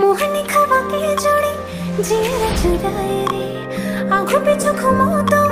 মোহনী খাবাকে জড়ে জিয়ার চুড়ায় রে আঘু পিছু ঘুমো তো